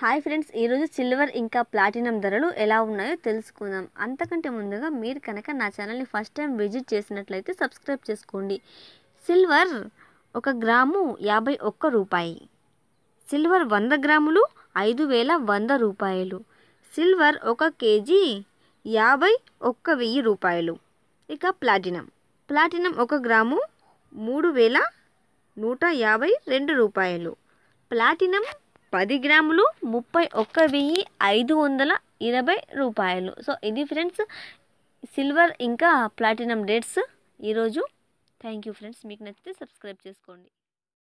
Hi friends ఈరోజు silver ఇంకా platinum ధరలు ఎలా ఉన్నాయో తెలుసుకుందాం. అంతకంటే ముందుగా మీరు కనుక నా ఛానల్ని ఫస్ట్ టైం విజిట్ చేసినట్లయితే సబ్స్క్రైబ్ చేసుకోండి. సిల్వర్ ఒక గ్రాము యాభై ఒక్క రూపాయి. సిల్వర్ వంద గ్రాములు ఐదు వేల వంద రూపాయలు. సిల్వర్ ఒక కేజీ యాభై ఒక్క వెయ్యి రూపాయలు. ఇక ప్లాటినం. ప్లాటినం ఒక గ్రాము మూడు వేల నూట యాభై రెండు రూపాయలు. ప్లాటినం పది గ్రాములు ముప్పై ఒక్క వెయ్యి ఐదు వందల ఇరవై రూపాయలు. సో ఇది ఫ్రెండ్స్ సిల్వర్ ఇంకా ప్లాటినం డేట్స్ ఈరోజు. థ్యాంక్ యూ ఫ్రెండ్స్ మీకు నచ్చితే సబ్స్క్రైబ్ చేసుకోండి.